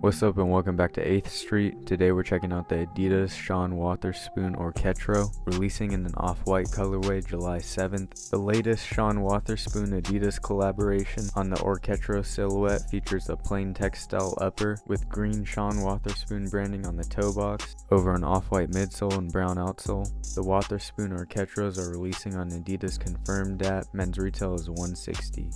What's up and welcome back to 8th Street. Today we're checking out the Adidas Sean Wotherspoon Orketro, releasing in an off-white colorway July 7th. The latest Sean Wotherspoon Adidas collaboration on the Orketro silhouette features a plain textile upper with green Sean Wotherspoon branding on the toe box over an off-white midsole and brown outsole. The Wotherspoon Orketros are releasing on Adidas Confirmed app. Men's retail is 160.